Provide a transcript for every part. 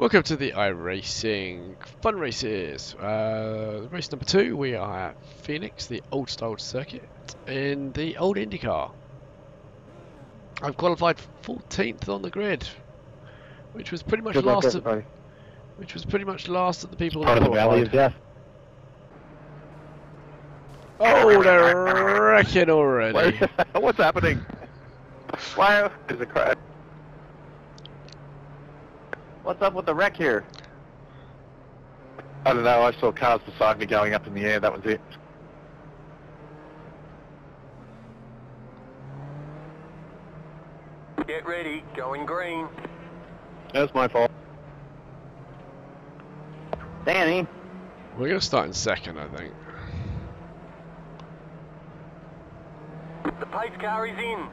Welcome to the iRacing Fun Races. Uh, race number two, we are at Phoenix, the old style circuit, in the old IndyCar. I've qualified 14th on the grid, which was pretty much Good last. Which was pretty much last of the people Part that of the Valley of. Death. Oh, they're wrecking already. What's happening? Why is a crash? What's up with the wreck here? I don't know. I saw cars beside me going up in the air. That was it. Get ready, going green. That's my fault. Danny. We're going to start in second, I think. The pace car is in.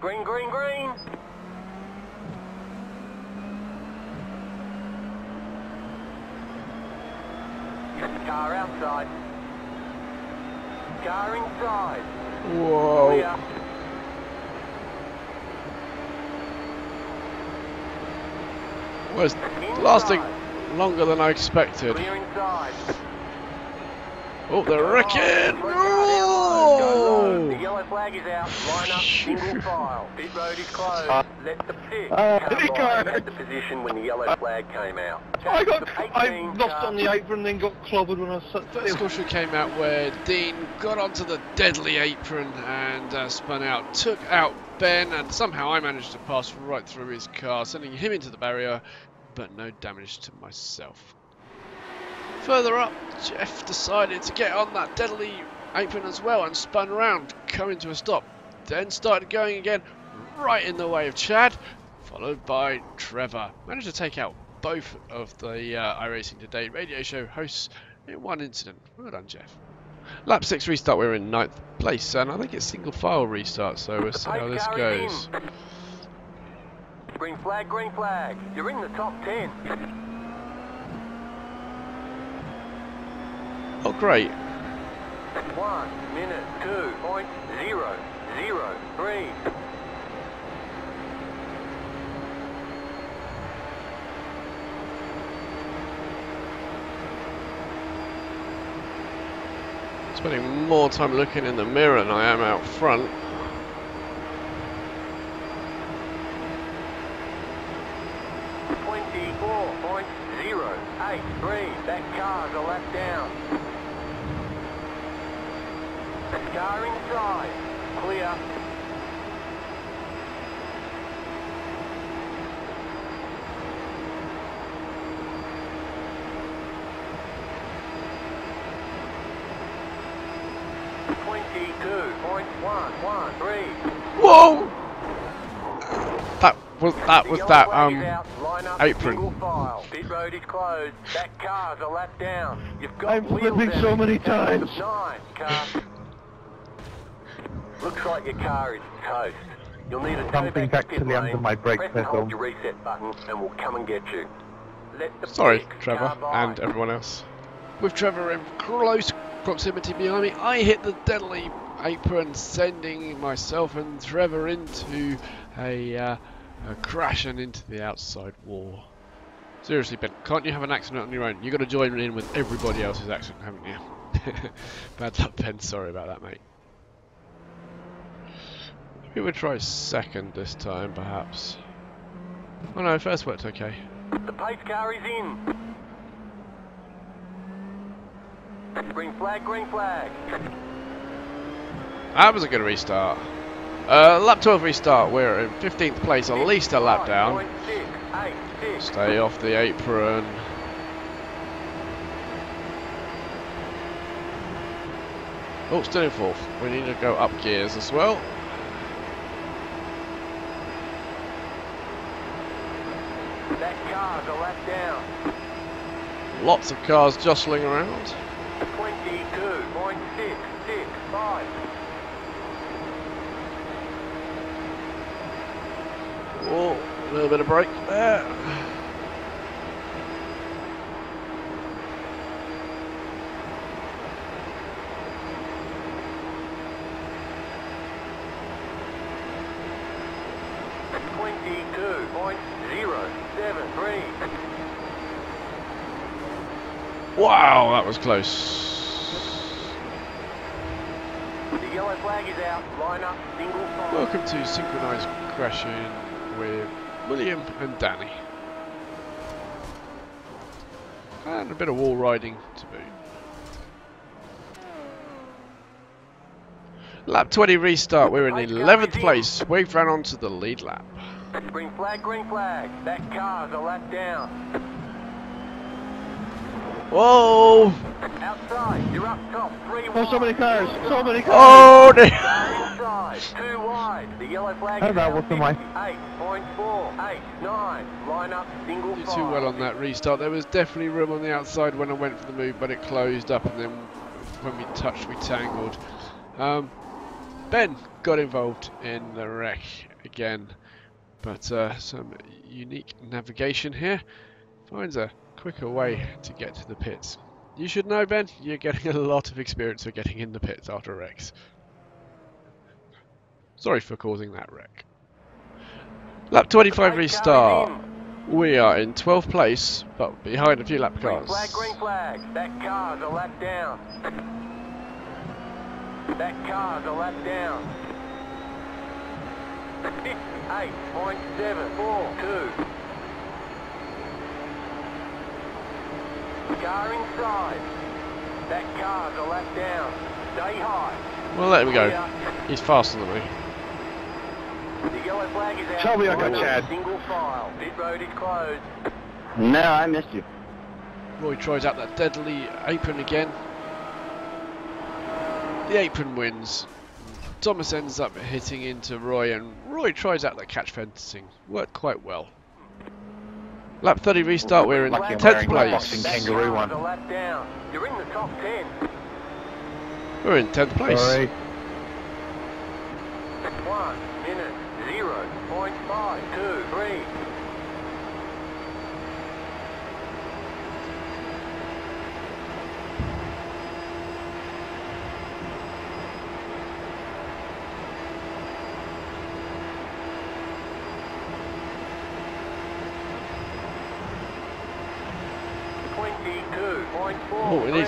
Green, green, green. Car outside. Car inside. Whoa. Clear. Was Inside. lasting longer than I expected. Clear inside. Oh, they're wrecking! Go low. The Oh! yellow flag is out. Line up, single file. Pit road is closed. Uh, Let the pit uh, come pit at the position when the yellow flag came out. I got. The I 18 lost on the apron, then got clobbered when I sat First still. came out where Dean got onto the deadly apron and uh, spun out, took out Ben, and somehow I managed to pass right through his car, sending him into the barrier, but no damage to myself. Further up, Jeff decided to get on that deadly apron as well and spun around, coming to a stop. Then started going again, right in the way of Chad, followed by Trevor. Managed to take out both of the uh, iRacing Today radio show hosts in one incident. Well done, Jeff. Lap 6 restart, we're in ninth place, and I think it's single file restart, so we'll see how this goes. Green flag, green flag. You're in the top 10. Oh, great. One minute, two point zero zero three. Spending more time looking in the mirror than I am out front. Twenty-four point zero eight three. That car's a lap down. Clear. Twenty-two point one one three. Whoa! That was that was that um. Line up, apron. single. Pit road is closed. That car's a lap down. You've got I'm wheel flipping so many Count of times. Nine, car. Looks like your car is toast. You'll need a tow Something back, back to the end of my brake Press and pedal. hold your reset button and we'll come and get you. Let the Sorry, Trevor, and everyone else. With Trevor in close proximity behind me, I hit the deadly apron, sending myself and Trevor into a, uh, a crash and into the outside wall. Seriously, Ben, can't you have an accident on your own? You've got to join in with everybody else's accident, haven't you? Bad luck, Ben. Sorry about that, mate. We would try second this time, perhaps. Oh no, first worked okay. The pace car is in. Green flag, green flag. That was a good restart. Uh, lap 12 restart, we're in 15th place, at least a lap down. Stay off the apron. Oh, still in fourth. We need to go up gears as well. That car's a lap down. Lots of cars jostling around. 22.665. Oh, a little bit of brake there. 8.073. Wow, that was close. The yellow out. Line up, single file. Welcome to Synchronised Crashing with William and Danny. And a bit of wall riding to boot. Lap 20 restart, we're in 11th place. We've ran onto the lead lap. Green flag, green flag. That car's a lap down. Whoa! Outside, you're up top. Three Oh, wide. so many cars! So many cars! Oh dear! Inside, two wide. The yellow flag How is about out. what's the mic? 8.489. Line up, single Did file. too well on that restart. There was definitely room on the outside when I went for the move, but it closed up, and then when we touched, we tangled. Um, ben got involved in the wreck again, but uh, some unique navigation here finds a quicker way to get to the pits. You should know, Ben, you're getting a lot of experience for getting in the pits after wrecks. Sorry for causing that wreck. Lap 25 restart. We are in 12th place, but behind a few lap in. Green cars. flag, green flag. That car's a lap down. That car's a lap down. 8.742. Car inside. That car's a lap down. Stay high. Well, let him go. He's faster than me. The yellow flag is out. Tell me I got Chad. Single file. Pit road is closed. No, I missed you. Roy tries out that deadly apron again. The apron wins. Thomas ends up hitting into Roy, and Roy tries out that catch fencing. Worked quite well. Lap 30 restart, we're in 10th place. Kangaroo one. You're in the top 10. We're in 10th place. Sorry. One minute, 0.523.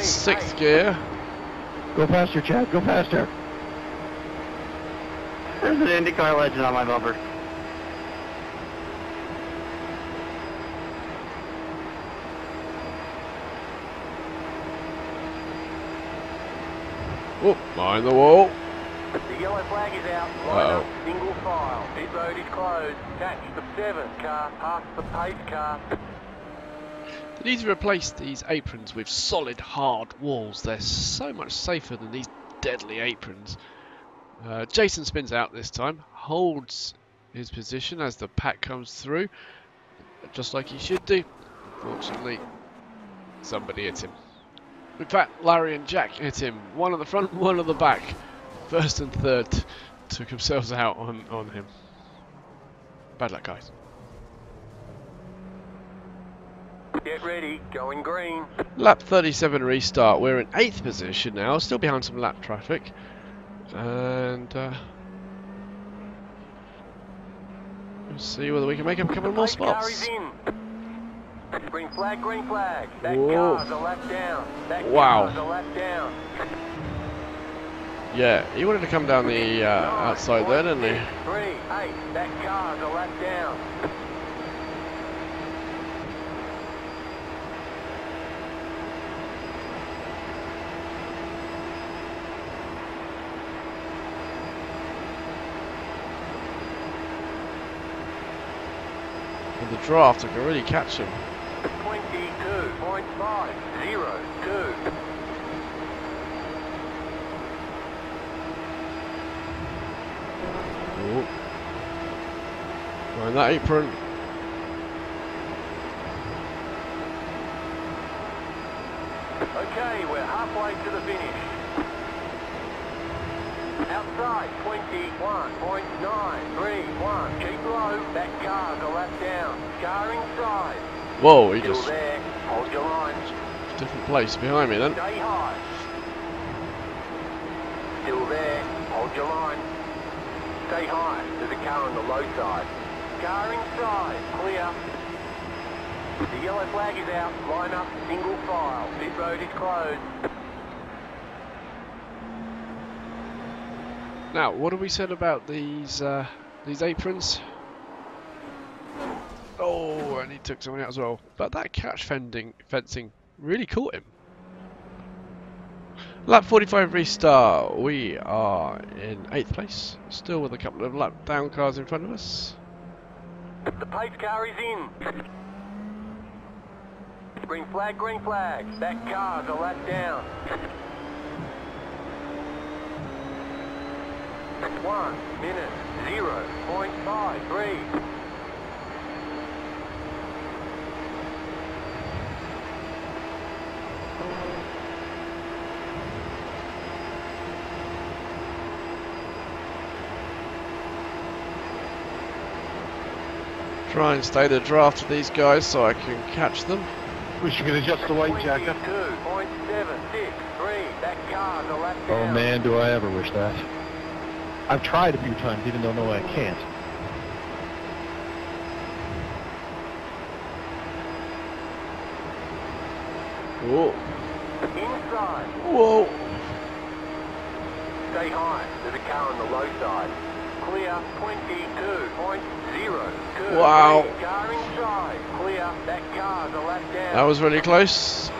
sixth gear. Go faster, Chad. Go faster. There's an IndyCar legend on my bumper. Oh, behind the wall. The yellow flag is out. Line Uh-oh. up, single file. Pit road is closed. Catch the seventh car past the pace car. They need to replace these aprons with solid, hard walls. They're so much safer than these deadly aprons. Uh, Jason spins out this time, holds his position as the pack comes through, just like he should do. Fortunately, somebody hit him. In fact, Larry and Jack hit him. One at the front, one at the back. First and third took themselves out on, on him. Bad luck, guys. Get ready, going green. Lap 37 restart. We're in 8th position now, still behind some lap traffic. And uh, we'll see whether we can make up a couple more spots. Green flag, green flag. That Whoa. car's a lap down. That Wow. car's a lap down. Yeah, he wanted to come down the uh, outside there, didn't he? Three, eight. That car's a lap down. Draft, I can really catch him. Twenty-two point five zero two. Oh. Behind that apron. Okay, we're halfway to the finish. Outside, 21.931. That car's a lap down. Car inside. Whoa, he Still just there, hold your line. different place behind me then. Stay high. Still there, hold your line. Stay high, there's a car on the low side. car inside. Clear. The yellow flag is out. Line up, single file. Pit road is closed. Now, what have we said about these uh, these aprons? Oh, and he took someone out as well. But that catch fending, fencing really caught him. Lap 45 restart. We are in 8th place. Still with a couple of lap down cars in front of us. The pace car is in. Green flag, green flag. That car's a lap down. One minute, zero point five three. Try and stay the draft of these guys so I can catch them. Wish you could adjust the weight, Jacker. 22.763. That car's a lap down. Oh man, do I ever wish that. I've tried a few times, even though no, I can't. Whoa. Inside. Whoa. Stay high. There's a car on the low side. Clear 22.02. Wow. Car inside. Clear. That car's a lap down. That was really close.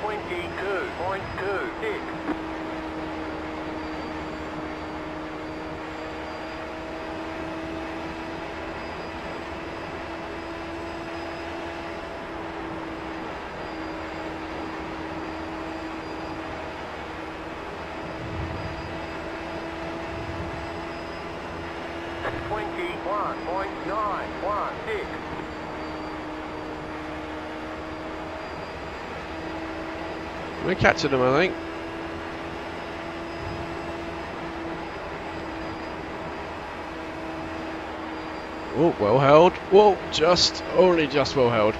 Twenty-two point two six. Twenty-one point nine one six. We're catching them, I think. Oh, well held. Whoa, just, only just well held.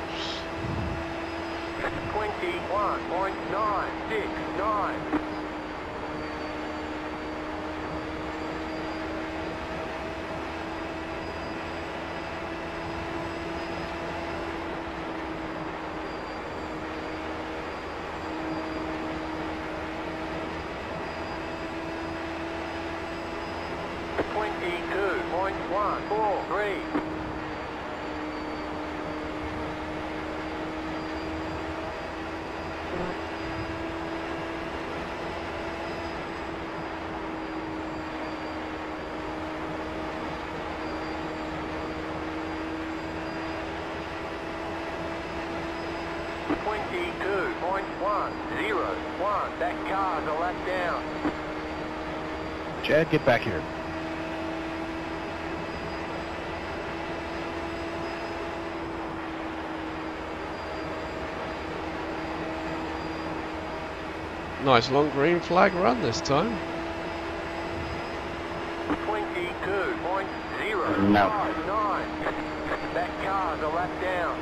Twenty-one point nine six nine. Twenty-two point one four three. Twenty-two point one zero one. That car's a lap down. Chad, get back here. Nice long green flag run this time. Twenty-two point zero No. That car's a lap down.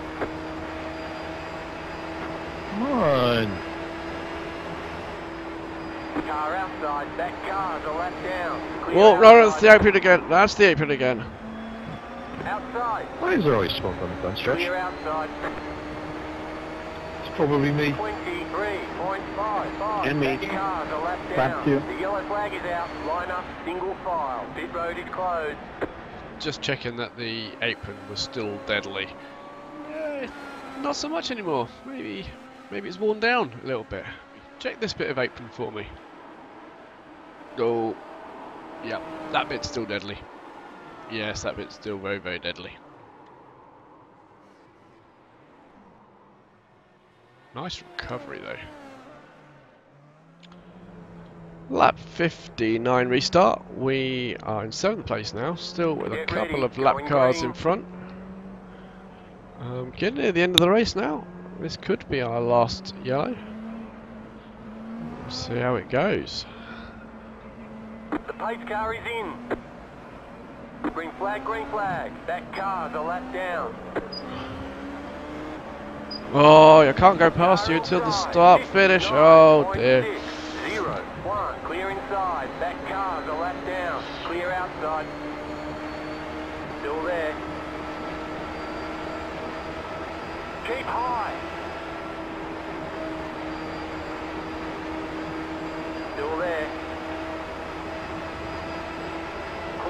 Come on. Car outside. That car's a lap down. Clear Whoa, no, that's outside. the apron again. That's the apron again. Outside. Why is there always smoke on the front stretch? Clear outside. It's probably me. Twenty-three point five five. And me. That car's a lap Lap down. two. The yellow flag is out. Line up. Single file. Pit road is closed. Just checking that the apron was still deadly. Not so much anymore. Maybe, maybe it's worn down a little bit. Check this bit of apron for me. Oh, yeah, that bit's still deadly. Yes, that bit's still very, very deadly. Nice recovery though. Lap 59 restart. We are in 7th place now, still with a couple ready, of lap going cars green. in front. Um, getting near the end of the race now. This could be our last yellow. See how it goes. The pace car is in. Green flag, green flag. That car's a lap down. Oh, I can't go past you until the start finish. Oh dear. Zero, one, clear inside. Back cars a lap down. Clear outside. Still there. Keep high. Still there.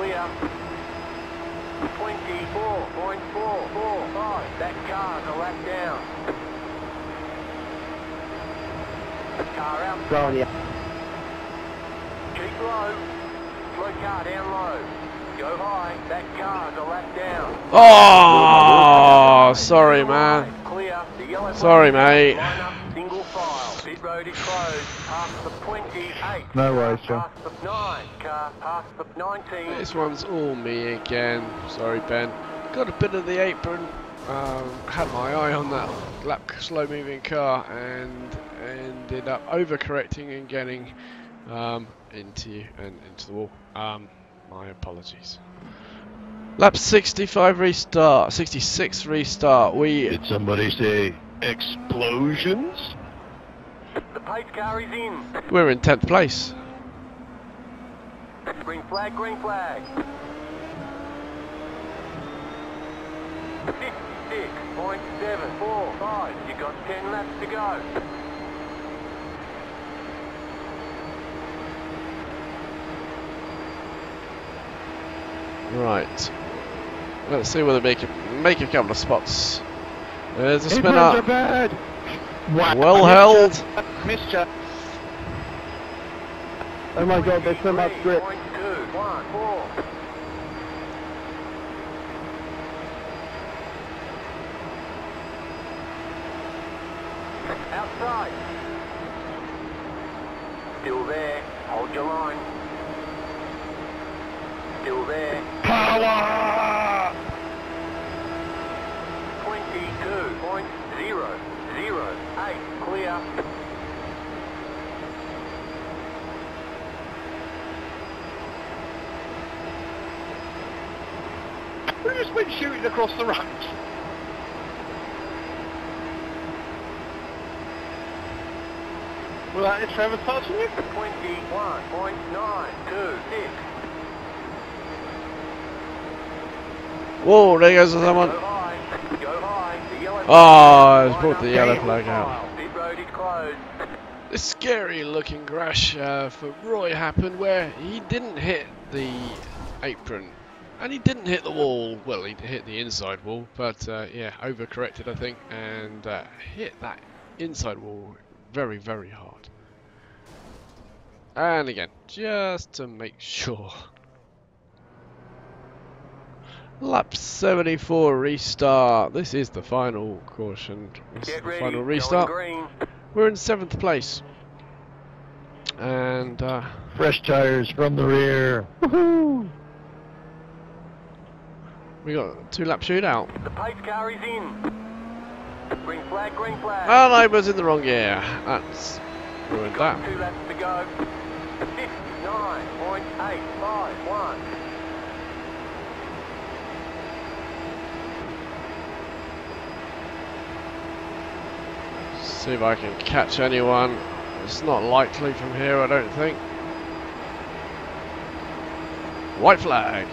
Clear. 24.445. That car's a lap down. Car out. Go on, yeah. Keep low. Slow car down low. Go high. That car's a lap down. Oh, sorry, man. Clear. The yellow Sorry, mate. Single file. Pit road is closed. Past the 28. No worries, John. Past the 9. Car past the 19. This one's all me again. Sorry, Ben. Got a bit of the apron. Um, had my eye on that lap slow moving car and ended up overcorrecting and getting um, into and into the wall. Um, my apologies. Lap 65 restart, 66 restart. We Did somebody say explosions? The pace car is in. We're in 10th place. Green flag, green flag. 56.745. You got 10 laps to go. Right. Let's see whether make a, make a couple of spots. There's a spin Aprons are up. bad. Whack. Well I held. missed ya. Missed ya. Oh my god, there's so much grip. Outside. Still there. Hold your line. Still there. Power! Clear. We just went shooting across the ramps. Without any Trevor touching you? 21.926. Whoa, there goes someone. Go high. Go high. The yellow Oh, it's brought the yellow flag out. file. Pit road is closed. A scary looking crash uh, for Roy happened where he didn't hit the apron and he didn't hit the wall. Well, he hit the inside wall, but uh, yeah, overcorrected I think and uh, hit that inside wall very, very hard. And again, just to make sure. Lap 74 restart. This is the final caution. This is the ready. final restart. green. We're in seventh place. And uh, Fresh tires from the rear. Woohoo! we got a two lap shootout. The pace car is in. Green flag, green flag. And I was in the wrong gear. That's ruined Got that. two laps to go. 59.851. See if I can catch anyone. It's not likely from here, I don't think. White flag.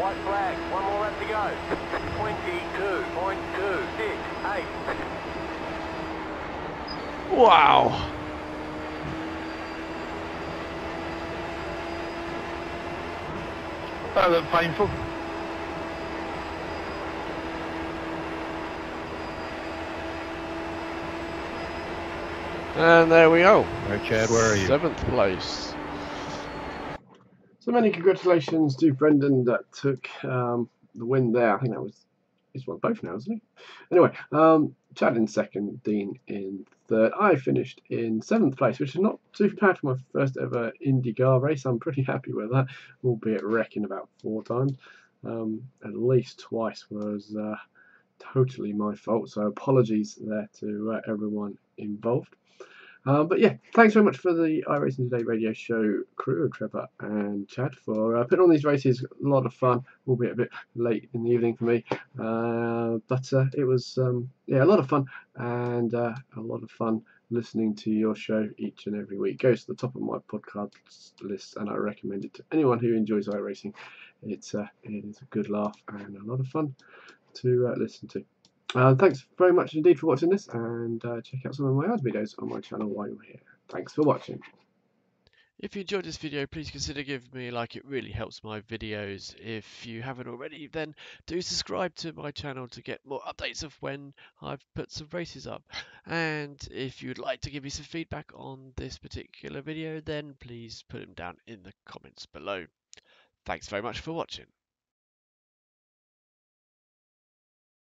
White flag. One more lap to go. 22.268. Wow. That looked painful. And there we go. Right, Chad, where are you? Seventh place. So many congratulations to Brendan that took um, the win there. I think that was he's won both now, isn't he? Anyway, um, Chad in second, Dean in third. I finished in seventh place, which is not too bad for my first ever IndyCar race. I'm pretty happy with that, albeit wrecking about four times. Um, at least twice was uh, totally my fault, so apologies there to uh, everyone involved. Um, but yeah, thanks very much for the iRacing Today radio show crew, Trevor and Chad, for uh, putting on these races. A lot of fun, albeit a bit late in the evening for me. Uh, but uh, it was um, yeah a lot of fun and uh, a lot of fun listening to your show each and every week. Goes to the top of my podcast list, and I recommend it to anyone who enjoys iRacing. It's uh, it is a good laugh and a lot of fun to uh, listen to. Uh, thanks very much indeed for watching this, and uh, check out some of my other videos on my channel while you're here. Thanks for watching. If you enjoyed this video, please consider giving me a like. It really helps my videos. If you haven't already, then do subscribe to my channel to get more updates of when I've put some races up. And if you'd like to give me some feedback on this particular video, then please put them down in the comments below. Thanks very much for watching.